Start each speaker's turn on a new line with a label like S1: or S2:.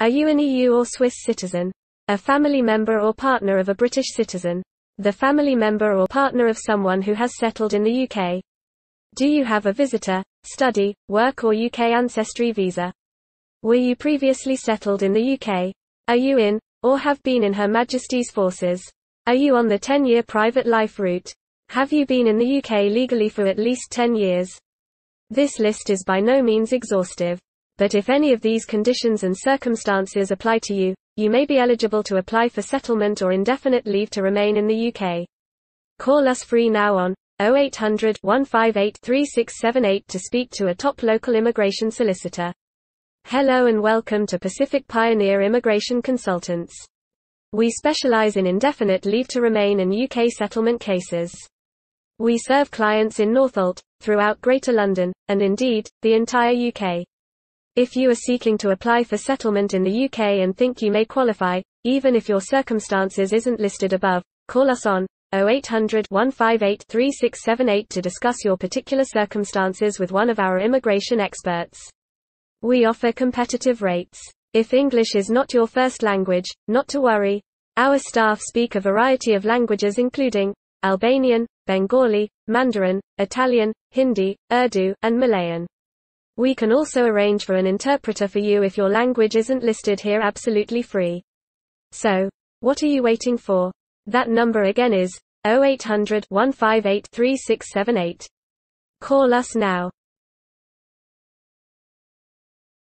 S1: Are you an EU or Swiss citizen? A family member or partner of a British citizen? The family member or partner of someone who has settled in the UK? Do you have a visitor, study, work or UK ancestry visa? Were you previously settled in the UK? Are you in, or have been in Her Majesty's forces? Are you on the 10-year private life route? Have you been in the UK legally for at least 10 years? This list is by no means exhaustive. But if any of these conditions and circumstances apply to you, you may be eligible to apply for settlement or indefinite leave to remain in the UK. Call us free now on 0800 158 3678 to speak to a top local immigration solicitor. Hello and welcome to Pacific Pioneer Immigration Consultants. We specialize in indefinite leave to remain and UK settlement cases. We serve clients in Northolt, throughout Greater London, and indeed, the entire UK. If you are seeking to apply for settlement in the UK and think you may qualify, even if your circumstances isn't listed above, call us on 0800 158 3678 to discuss your particular circumstances with one of our immigration experts. We offer competitive rates. If English is not your first language, not to worry. Our staff speak a variety of languages including Albanian, Bengali, Mandarin, Italian, Hindi, Urdu, and Malayan. We can also arrange for an interpreter for you if your language isn't listed here absolutely free. So, what are you waiting for? That number again is 0800 158 3678. Call us now.